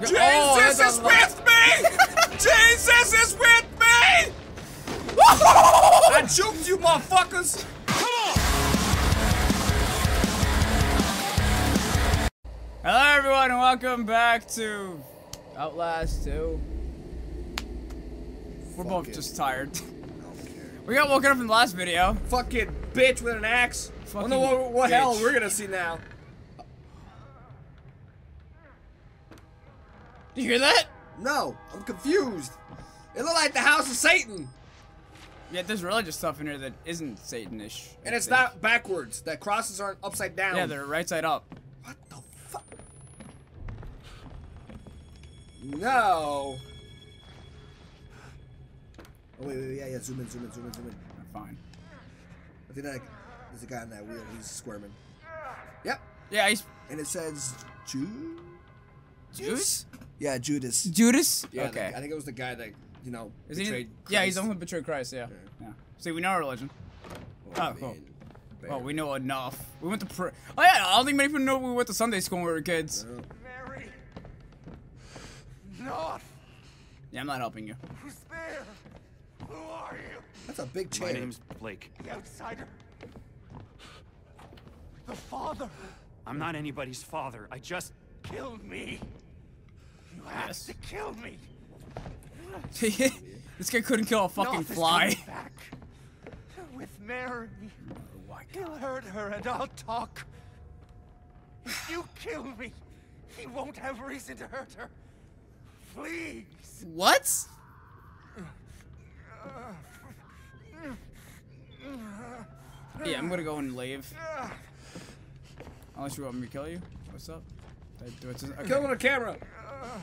Jesus oh, that's is with me! Jesus is with me! I juked you, motherfuckers! Come on! Hello, everyone, and welcome back to Outlast 2. We're both it. just tired. We got woken up in the last video. Fucking bitch with an axe. I don't know what, what hell we're gonna see now. Do you hear that? No, I'm confused. It looked like the house of Satan. Yeah, there's religious stuff in here that isn't Satanish. And it's think. not backwards. The crosses aren't upside down. Yeah, they're right side up. What the fuck? No. Oh, wait, wait, wait, yeah, yeah, zoom in, zoom in, zoom in, zoom in. I'm Fine. I think that there's a guy on that wheel. He's squirming. Yep. Yeah, he's And it says Jude? Judas. Yeah, Judas. Judas. Yeah, okay. the- I think it was the guy that, you know, Is he? betrayed Yeah, he's the one who betrayed Christ. Yeah. Yeah. Yeah. See, we know our religion. Oh, oh cool. man. Oh, well, we know enough. We went to pr- Oh yeah, I don't think many people know we went to Sunday school when we were kids. Mary! Not! Yeah, I'm not helping you. Who's there? Who are you? That's a big change. My name's Blake. The outsider. The father I'm not anybody's father. I just. killed me. You have Yes. to kill me. this guy couldn't kill a fucking Noth is fly. Back. With Mary. Oh, He'll hurt her and I'll talk. If you kill me, he won't have reason to hurt her. Please. What? Yeah, I'm gonna go and leave. Unless you want me to kill you. What's up? Did I do it to- okay. Kill him with a camera.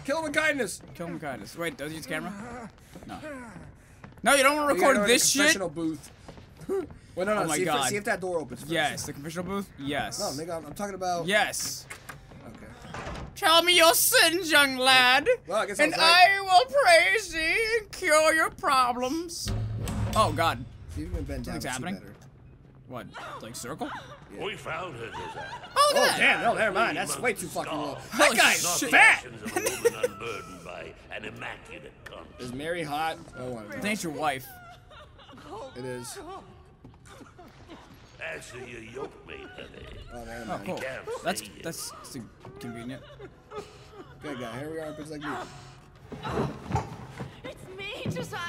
Kill him with kindness. Kill him with kindness. Wait, does he use camera? No. No, you don't want oh, to record go in the this shit? confessional booth. Wait, no, no. Oh my see, If, God. see if that door opens first. Yes, the confessional booth? Yes. No, nigga, I'm, I'm talking about. Yes. Okay. Tell me your sins, young lad, Well, I guess and right. I will praise thee and cure your problems. Oh God, See, you can bend down. Something's happening? better. What? Like circle? We found her, Josiah. Oh, Oh damn! No, never mind. That's way too fucking low. That guy's shit. fat. Actions of a woman unburdened by an immaculate conscience. Is Mary hot? Oh, I I think it's your wife. It is. Answer your yoke mate, honey. Oh, never Oh, cool. Can't That's that's s- convenient. Good guy. Here we are. Bitch like me. It's me, Josiah.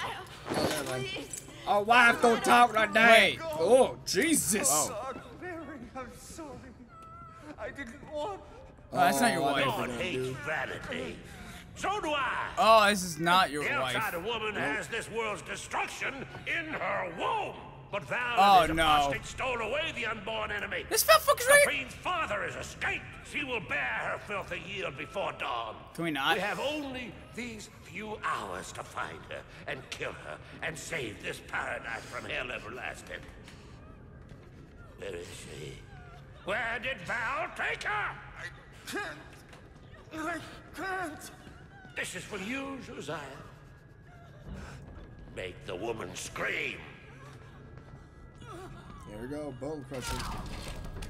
Oh, never mind. Please. Oh, wife, don't talk like that. Wait. Oh, Jesus. Oh. I'm sorry. I didn't want. Oh, that's not your oh, I wife. know what God hates vanity. So do I. Oh, this is not your the wife. outsider woman has this world's destruction in her womb. But Oh, Valor, no. apostate, stole away the unborn enemy. This fat fucker's The right. queen's father is escaped. She will bear her filthy yield before dawn. Can we not? We have only these few hours to find her and kill her and save this paradise from hell everlasting. Where is she? Where did Val take her? I can't. I can't. This is for you, Josiah. Make the woman scream. Here we go. Bone crushing.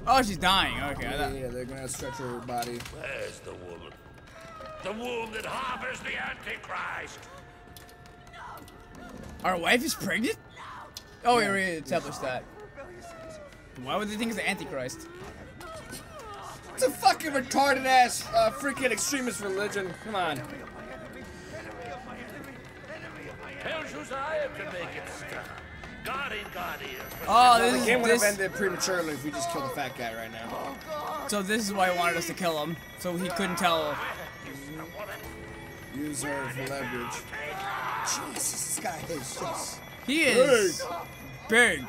Oh, she's dying. Okay. I Yeah, yeah, they're gonna stretch her body. Where's the woman? The womb that harbors the Antichrist. Our wife is pregnant? Oh, we already established that. Why would they think it's the Antichrist? It's a fucking retarded ass, uh, freaking extremist religion. Come on. Oh, The game is would have ended prematurely if we just killed the fat guy right now. So this is why he wanted us to kill him, so he couldn't tell. Use her for leverage. Jesus, this guy is just. He is big.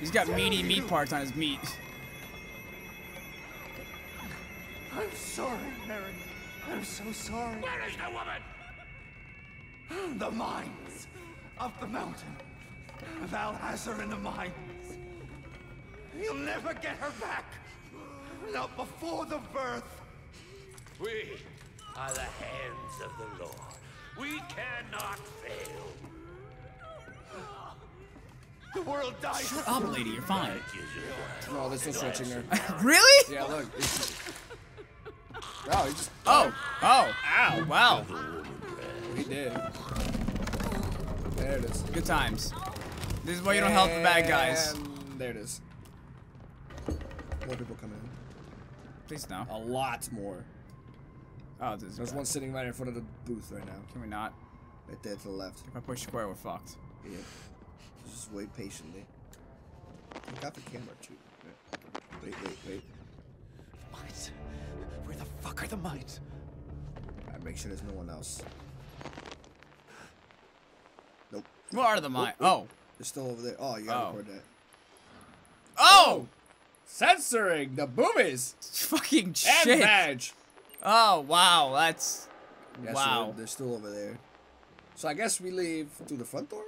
He's got meaty meat parts on his meat. I'm sorry, Mary. I'm so sorry. Where is the woman? The mines of the mountain. Val has her in the mines. You'll never get her back. Not before the birth. We are the hands of the Lord. We cannot fail. The world dies. Shut up, lady. You're fine. Thank you, Josiah. No, they're still stretching her. really? Yeah, look. It's, Oh, he just. Oh, oh, Ow. wow. He did. There it is. Good times. This is why you don't help the bad guys. There it is. More people coming in. Please no. A lot more. Oh, this is There's one sitting right in front of the booth right now. Can we not? Right there to the left. If I push square, we're fucked. Yeah. Just wait patiently. I got the camera too. Wait, wait, wait. Mites. Where the fuck are the mites? I make sure there's no one else. Nope. What are the mine? oh. Oh. They're still over there. Oh, you gotta Oh. record that. Oh! oh. Censoring the boobies Fucking and shit. badge. Oh, wow. That's. Wow. they're, still over there. So I guess we leave through the front door.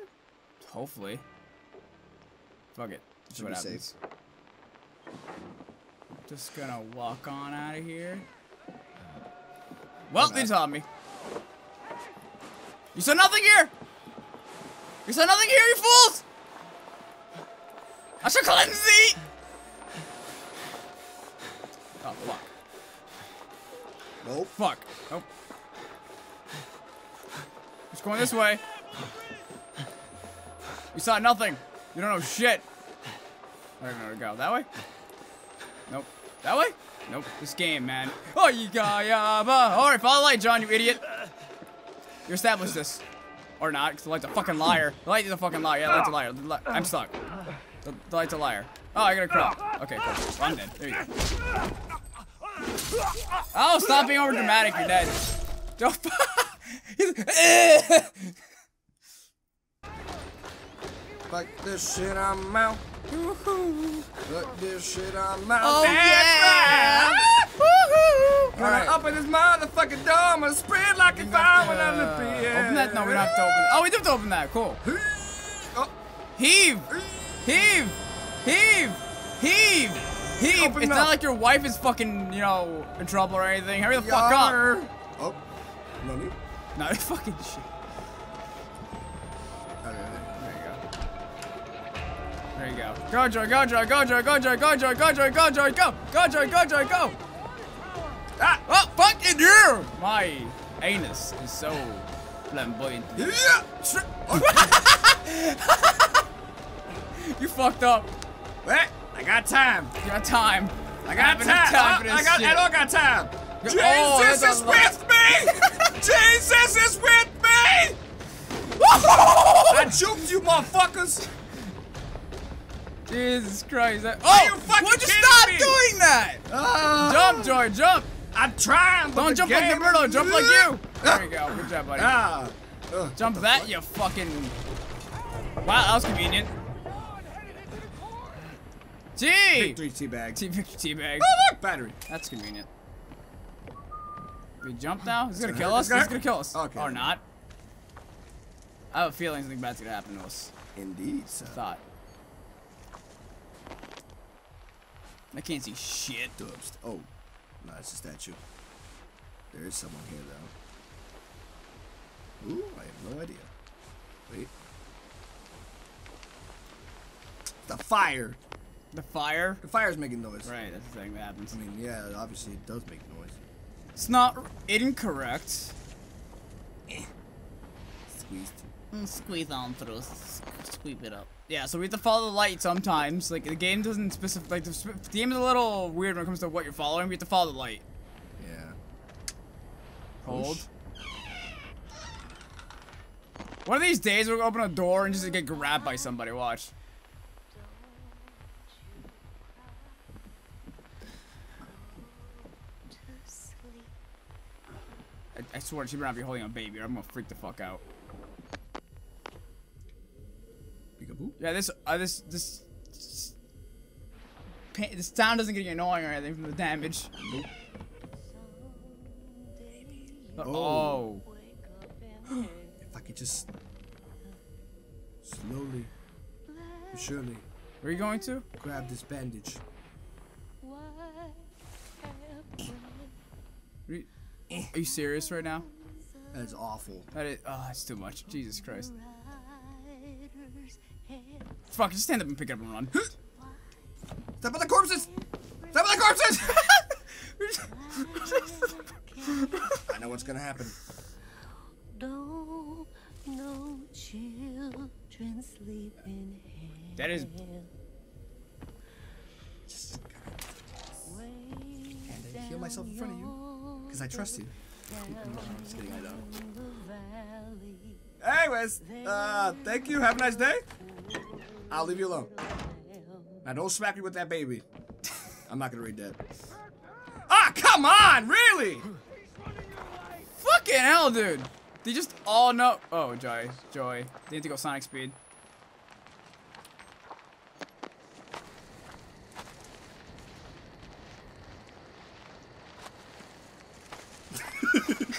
Hopefully. Fuck it. Should what be safe. happens. Just gonna walk on out of here. Uh, well, Okay. they saw me. You saw nothing here! You saw nothing here, you fools! I shall cleanse thee! Oh, fuck. Nope. Fuck. Oh. It's going this way. You saw nothing. You don't know shit. I don't know where to go. That way? Nope. That way? Nope. This game, man. Oh, you got ya. Uh, uh, Alright, follow the light, John, you idiot. You established this. Or not, because the light's a fucking liar. The light is a fucking liar. Yeah, the light's a liar. I'm stuck. The, the light's a liar. Oh, I gotta crop. Okay, cool. I'm dead. There you go. Oh, stop being over dramatic. You're dead. Don't. Like this shit, I'm out. Like this shit, I'm out. oh yeah! right. Woohoo! Gonna Alright. open this motherfucking door. I'm gonna spread like a fire when I'm Uh, the PM. Open that? No, we don't have to open it. Oh, we do have to open that. Cool. Oh, Heave! Heave! Heave! Heave! Heave! Open it's up. not like your wife is fucking, you know, in trouble or anything. Hurry the fuck up. Oh, no need. No, fucking shit. Okay. There you go. There you go. Go, Joy, go, Joy, go, Joy, go, Joy, go, Joy, go, Joy, go, Joy, go! Go, Joy, go, Joy, go! Ah! Oh, fucking you! My anus is so flamboyant. Yeah. You fucked up. wait, I got time. You got time. I got time. time Oh, this I got. I don't got time. Oh, Jesus that's is with me. Jesus is with me. I juked you, motherfuckers. Jesus Christ. Are oh, you fucking would you stop me? doing that? Ah. Jump, Joy, jump. I'm trying. but Don't jump like Gilberto, jump like you. There you go. Good job, buddy. Ah. Ugh. Jump that, you fucking. Wow, that was convenient. Gee! Victory teabag. T T bag. Oh look, battery. That's convenient. We jump now? He's gonna kill hurt- us? it's gonna kill us. Okay. Or not. I have a feeling something bad's gonna happen to us. Indeed. So. Thought. I can't see shit. Oh, no, it's a statue. There is someone here though. Ooh, I have no idea. Wait. The fire. The fire? The fire's making noise. Right, that's the thing that happens. I mean, yeah, obviously it does make noise. It's not incorrect. Squeezed. Mm, Squeeze on through, sweep it up. Yeah, so we have to follow the light sometimes. Like the game doesn't specific. Like the, the game is a little weird when it comes to what you're following. We have to follow the light. Yeah. Hold. One of these days we're gonna open a door and just get grabbed by somebody. Watch. I, swear she better not be holding a baby or I'm gonna freak the fuck out. Yeah, this, uh, this, this, this, this sound doesn't get annoying or anything from the damage. Oh. oh. If I could just slowly, surely Where are you going to? grab this bandage. Are you serious right now? That is awful. That is, oh, that's too much. Jesus Christ. Fuck, just stand up and pick it up and run. Step on the corpses! Step on the corpses! I know what's gonna happen. No, no children sleep in hell. That is And I heal myself in front of you because I trust you. Just kidding. I don't. Anyways, uh, thank you. Have a nice day. I'll leave you alone. Now don't smack me with that baby. I'm not gonna read that. Ah, come on! Really? fucking hell, dude. They just all know. Oh, Joy, Joy. They need to go Sonic speed.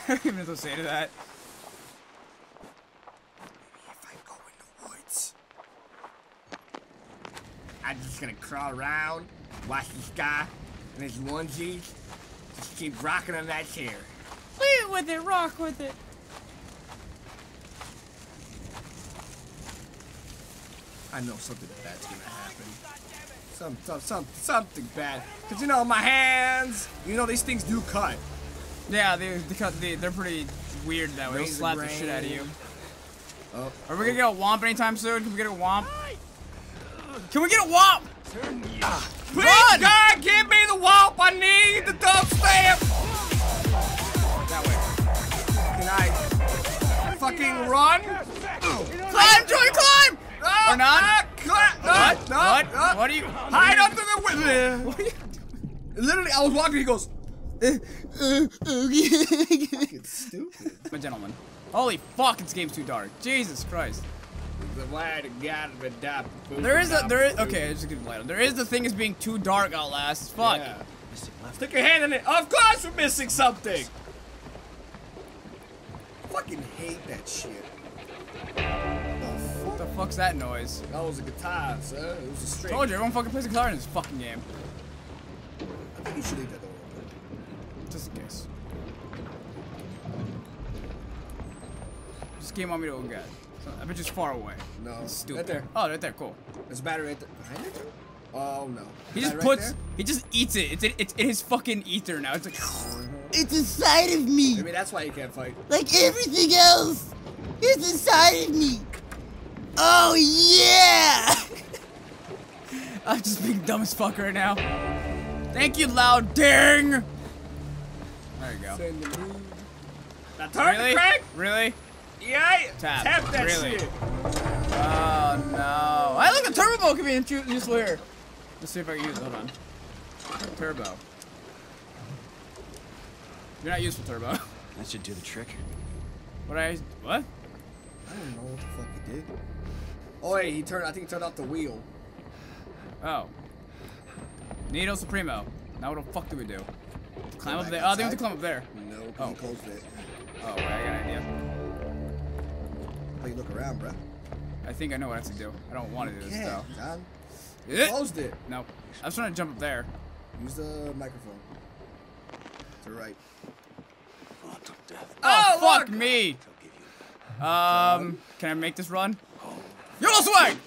I don't even know what to say to that. If I go in the woods, I'm just gonna crawl around, watch this guy in his onesies, just keep rocking on that chair. Play with it, rock with it. I know something bad's gonna happen. Some, some, some, something bad. Cause you know my hands. You know these things do cut. Yeah, they, they, cut- they, they're pretty weird that way. They'll slap the shit out of you. Oh, Are we gonna get a oh. womp anytime soon? Can we get a womp? Can we get a womp? please, ah. Run! God, give me the whelp. I need the dub stamp. That way. Can I fucking run? Climb, Joy, climb! No, Or ah, not? ah, cla- no, What? No, what? no. What are you? Hide under the window. What are you Literally, I was walking. He goes. Fucking stupid. My gentleman. Holy fuck, this game's too dark. Jesus Christ. Why the God of a dap? There is a, there is, okay, just give it light. There is the thing as being too dark Outlast. Fuck. Yeah. Stick your hand in it. Of course we're missing something. Fucking hate that shit. What the fuck's that noise? That was a guitar, sir. It was a string. Told you, everyone fucking plays a guitar in this fucking game. I think you should leave that door open. Just in case. This game want me to go get. So, I bet it's far away. No. It's stupid. Right there. Oh, right there, cool. There's a battery right there. Behind it? Oh no. He just right puts, there? he just eats it. It's in, it's in his fucking ether now. It's like, uh-huh. It's inside of me, Maybe that's why you can't fight. like everything else. It's inside of me. Oh yeah! I'm just being dumb as fuck right now. Thank you, loud ding. There you go. Send the moon. Now turn Really? the crank. Really? Yeah. Tap. Tap that Really? shit. Oh no! I look, the turbo bow can be intru- useful here. Let's see if I can use it. Hold on. Turbo. You're not useful, turbo. That should do the trick. What I what? I don't know what the fuck he did. Oh wait, he turned. I think he turned off the wheel. Oh. Needle Supremo. Now what the fuck do we do? Climb up back there. Oh, I think we have to climb up there. No, 'cause Oh. he closed it. Oh, wait, I got an idea. How you look around, bruh? I think I know what I have to do. I don't want to do this Yeah, though. John. Eh. Closed it. Nope. I was trying to jump up there. Use the microphone. To the right. Oh, Oh, fuck look! me! Um, can I make this run? YOLO swag!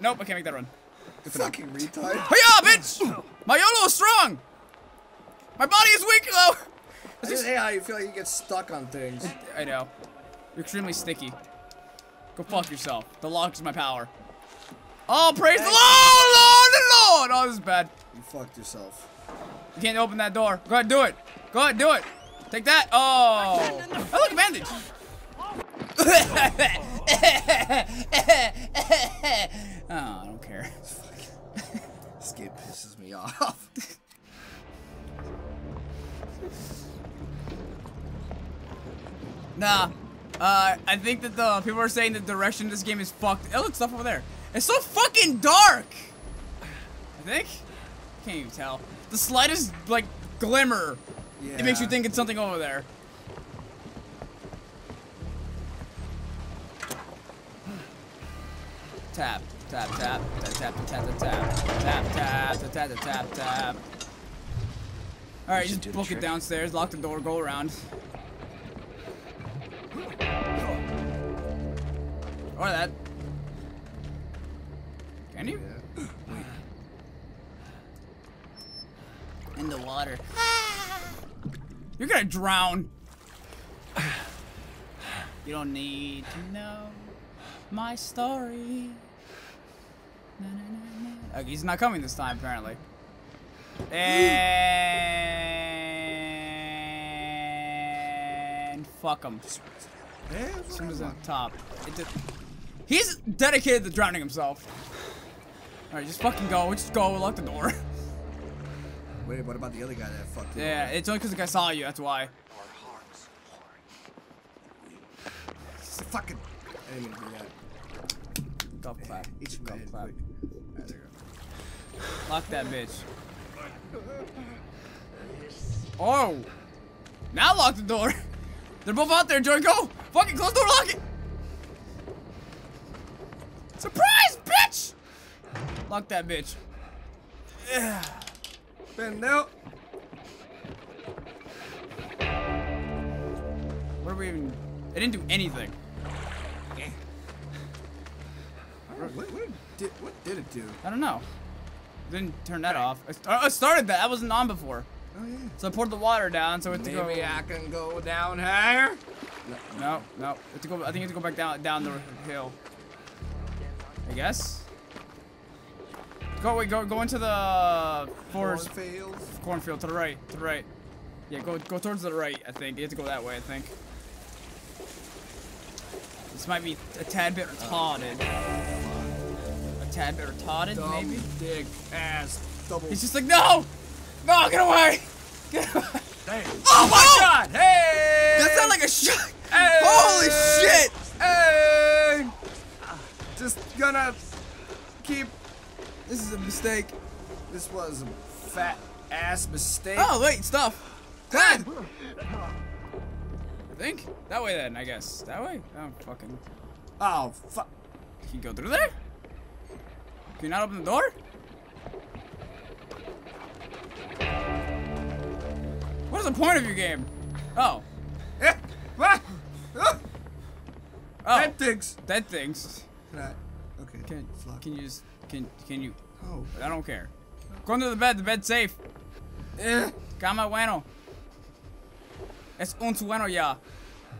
Nope, I can't make that run. Good to know. Fucking retard. Hiya, bitch! My YOLO is strong! My body is weak though! I just hate how you feel like you get stuck on things. I know. You're extremely sticky. Go fuck yourself. The lock is my power. Oh, praise the Lord, Lord, the Lord! Oh, this is bad. You fucked yourself. You can't open that door. Go ahead, do it. Go ahead, do it. Take that. Oh. Oh, look, a bandage. oh, I don't care. This game pisses me off. Nah. Uh, I think that the people are saying the direction of this game is fucked. Oh, look, stuff over there. It's so fucking dark. I think. Can't even tell. The slightest like glimmer, Yeah. it makes you think it's something over there. Tap, tap, tap, tap, tap, tap, tap, tap, tap, tap, tap, tap, tap, tap. All right, just book it downstairs, lock the door, go around. Or that. Can you? In the water. You're gonna drown. You don't need to know my story. Na, na, na, na. Okay, he's not coming this time, apparently. And fuck him. As soon as on top. It did. He's dedicated to drowning himself. Alright, just fucking go. We just go. Lock the door. Wait, what about the other guy that fucked you? Yeah, it's only because the guy saw you. That's why. It's fucking. I didn't mean to do that. Golf clap. Golf head clap. Alright, there you go. Lock that bitch. Oh! Now lock the door! They're both out there, Joy, go! Fucking close the door, lock it! Surprise, bitch! Lock that bitch. Yeah. Bend out. What are we even... It didn't do anything. What, what, did, what did it do? I don't know. Didn't turn that off. I, st- I started that. That wasn't on before. Oh yeah. So I poured the water down, so it to go... Maybe I can go down higher. No, no. You have to go. I think you have to go back down down the hill. I guess. Go wait. Go go into the forest Cornfields. cornfield to the right. To the right. Yeah, go go towards the right. I think you have to go that way. I think. This might be a tad bit retarded. A tad bit retarded, Dumb maybe. dick ass double. He's just like, no, no, get away, get away. Damn. oh my god! Mistake. This was a fat ass mistake. Oh, wait, stuff. Dad! I think. That way then, I guess. That way? Oh, fucking. Oh fuck! Can you go through there? Can you not open the door? What is the point of your game? Oh. Ah, Oh. Dead things. Dead things. Can I? Okay. Can, can you just. Can, can you. Oh. I don't care. Go under the bed. The bed's safe. Eh. Cama bueno. Es un bueno ya.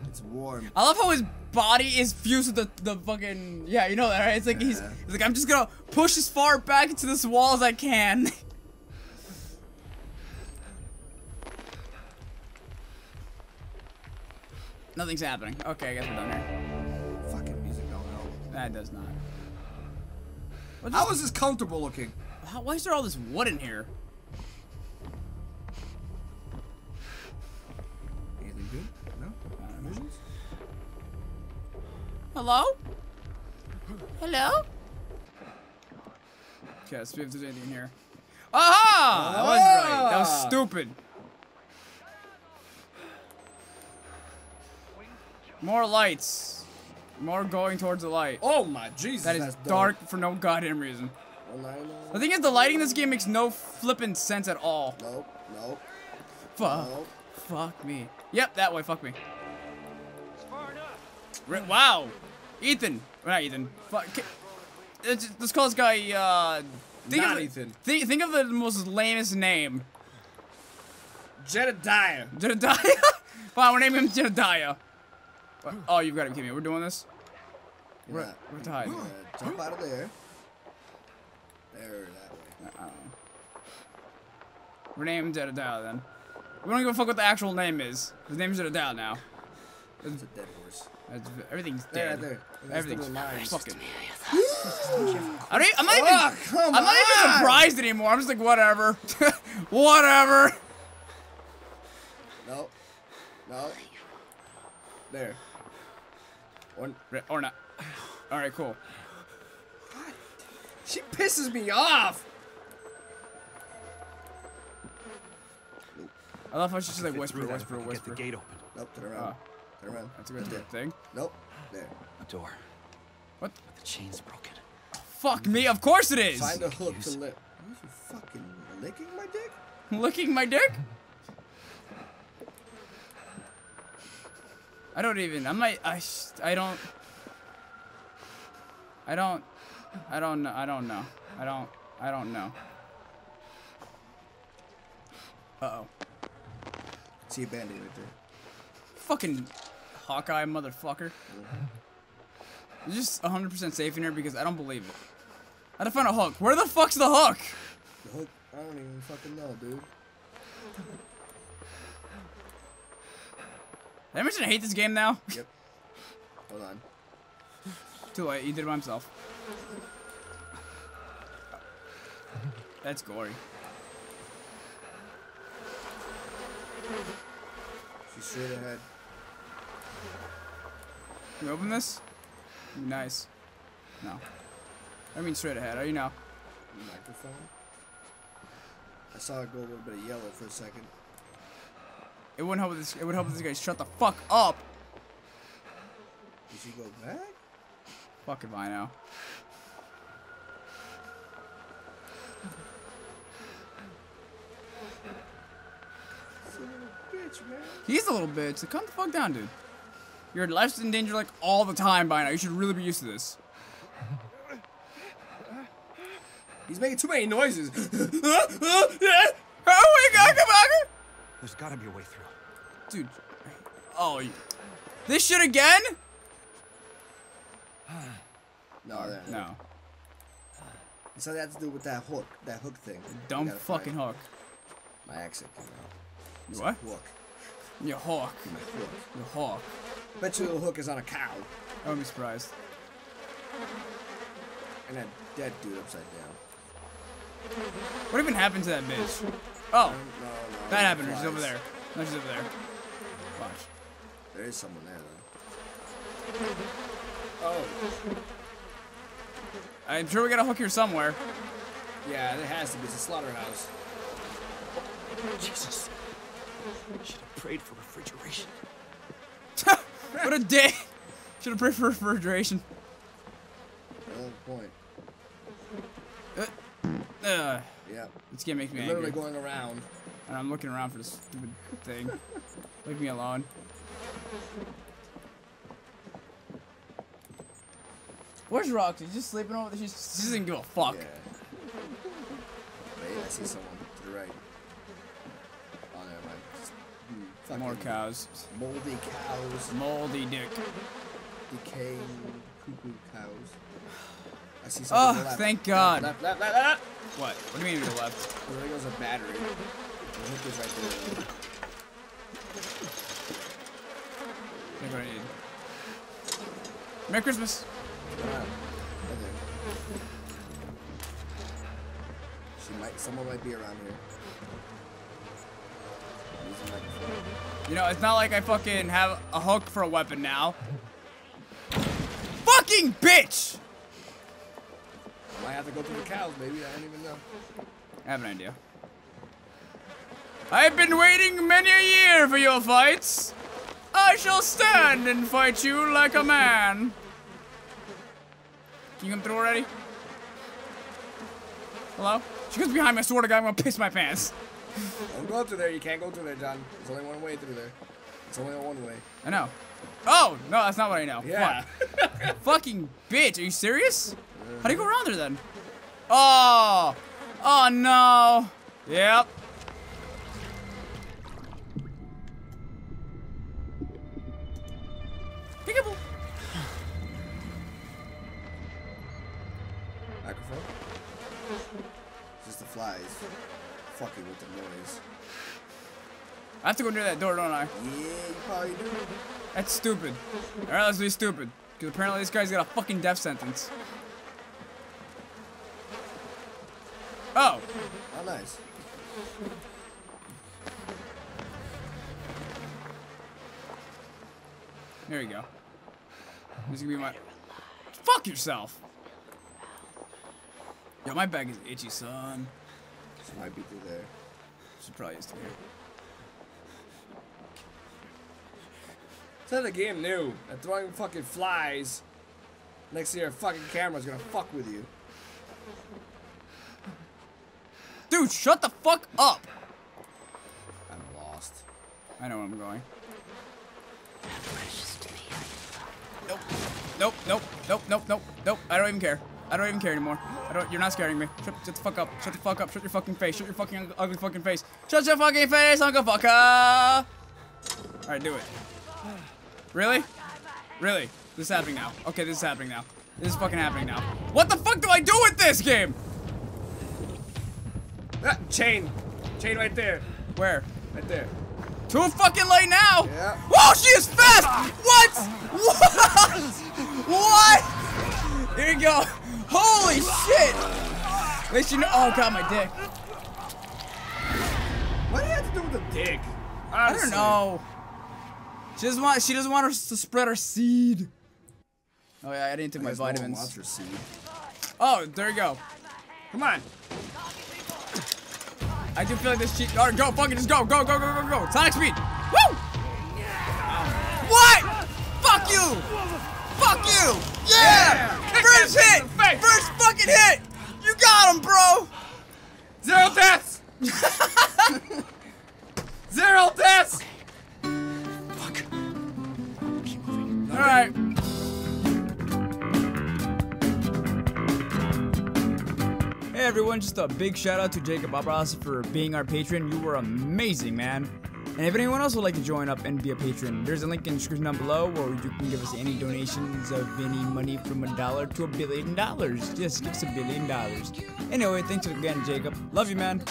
It's warm. I love how his body is fused with the, the fucking yeah, you know that, right? It's like he's, he's like I'm just gonna push as far back into this wall as I can. Nothing's happening. Okay, I guess we're done here. Fucking music don't help. That does not. What How this comfortable looking? how- why is there all this wood in here? Anything good? No. Visions? Hello? Hello? Okay, let's see if there's anything here. Aha! That was right. That was Ah! stupid. More lights. More going towards the light. Oh my Jesus! that is that's dark for no goddamn reason. I know. The thing is, the lighting in this game makes no flippin' sense at all. Nope. Nope. Fuck. Nope. Fuck me. Yep, that way. Fuck me. Ri- Wow. Ethan. Or Not Ethan. Fuck. ca- Let's, let's call this guy, uh... Think Not of, Ethan. Think, think of the most lamest name. Jedediah. Jedediah? Fine, we're naming him Jedediah. What? Oh, you've got to be kidding me. We're doing this? We're, We're tied. gonna jump out of there. There, that way. We're naming Jedediah then. We don't give a fuck what the actual name is. His name's Jedediah now. It's a dead horse. That's, everything's dead. there. That's Everything's fucking. I don't, I'm not even. Oh, come I'm not even surprised anymore. I'm just like, whatever. whatever. No. No. There. One. Re- Or not. Alright, cool. She pisses me off. I love how she's just like Fit whisper, through that whisper, if I whisper. Get the gate open. Nope. Turn around. Oh. Turn around. That's a good There. thing. Nope. There. A door. What? The chain's broken. Fuck me, of course it is! Find a hook to Use- lick. Are you fucking licking my dick? Licking my dick? I don't even, I might, I, sh- I don't, I don't, I don't know, I don't know, I don't, I don't know. Uh-oh. See a band-aid right there. Fucking Hawkeye motherfucker. It's just 100% safe in here because I don't believe it. I to find a hook. Where the fuck's the hook? The hook? I don't even fucking know, dude. Did I mention I hate this game now? Yep. Hold on. Too late. He did it by himself. That's gory. She's straight ahead. Can we open this? Nice. No. I mean straight ahead. Are you now? Microphone. I saw it go a little bit of yellow for a second. It wouldn't help with this. It would help with this guy. Shut the fuck up. Did she go back? Fuck if I know. Bitch, man. He's a little bitch. So calm the fuck down, dude. Your life's in danger like all the time by now. You should really be used to this. He's making too many noises. Oh my god, come on! There's gotta be a way through. Dude. Oh, you- this shit again? no, that, No. So that has to do with that hook, that hook thing. You Dumb fucking find. hook. My accent came out. You what? Hook. Your hawk. My hook. You hawk. Bet you the hook is on a cow. I wouldn't be surprised. And that dead dude upside down. What even happened to that bitch? Oh, that happened. She's over there. No, she's over there. Watch. There is someone there, though. Oh. I'm sure we got a hook here somewhere. Yeah, there has to be. It's a slaughterhouse. Jesus. Should have prayed for refrigeration. what a day. Should have prayed for refrigeration. Another point. Uh, Yeah. this game makes me You're literally angry. going around. And I'm looking around for this stupid thing. Leave me alone. Where's Roxy? She's just sleeping over there. She's, she doesn't give a fuck. Yeah. Wait, I see someone to the right. Oh, never mind. Just, fucking More cows. Moldy cows. Moldy dick. Decaying cuckoo cows. I see Oh, something left. thank God. Left, left, left. What? What do you mean to the left? There goes a battery. The hook is right there. Think what I need. Merry Christmas. Uh, right there. She might, someone might be around here. Use the microphone. You know, it's not like I fucking have a hook for a weapon now. Fucking bitch! To go through the cows, maybe. I don't even know. I have an idea. I've been waiting many a year for your fights. I shall stand and fight you like a man. Can you come through already? Hello? She comes behind my sword to God, I'm gonna piss my pants. Don't go through there. You can't go through there, John. There's only one way through there. It's only one way. I know. Oh, no, that's not what I know. Yeah. Fuck. Fucking bitch, are you serious? How do you go around there then? Oh! Oh no! Yep. Microphone? Just the flies fucking with the noise. I have to go near that door, don't I? Yeah, you probably do. That's stupid. Alright, let's be stupid. Because apparently this guy's got a fucking death sentence. Oh! Oh, nice. There you go. This is gonna be my. Fuck yourself! Yo, my back is itchy, son. She might be through there. Should probably used to here. It's not a game new. That throwing fucking flies next to your fucking camera's gonna fuck with you. Dude, shut the fuck up! I'm lost. I know where I'm going. Nope. Nope, nope, nope, nope, nope, nope. I don't even care. I don't even care anymore. I don't. You're not scaring me. Shut, shut the fuck up. Shut the fuck up. Shut your fucking face. Shut your fucking ugly fucking face. Shut your fucking face, Uncle Fucker. All right, do it. Really? Really? This is happening now. Okay, this is happening now. This is fucking happening now. What the fuck do I do with this game? Ah, chain. Chain right there. Where? Right there. Too fucking late now. Yeah. Whoa, she is fast. What? What? What? Here you go. Holy shit. At least you know. Oh god, my dick. What do you have to do with the dick? I don't know. She doesn't want. She doesn't want us to spread her seed. Oh yeah, I didn't take my vitamins. Oh, there you go. Come on. I do feel like this cheat. Alright, go, it, just go, go, go, go, go, go. Sonic speed. Woo! What? Fuck you! Fuck you! Yeah! Kick First hit! in the face. First fucking hit! You got him, bro! Zero deaths. everyone, just a big shout out to Jacob Abras for being our patron. You were amazing, man. And if anyone else would like to join up and be a patron, there's a link in the description down below where you can give us any donations of any money from a dollar to a billion dollars. Just give us a billion dollars. Anyway, thanks again, Jacob. Love you, man.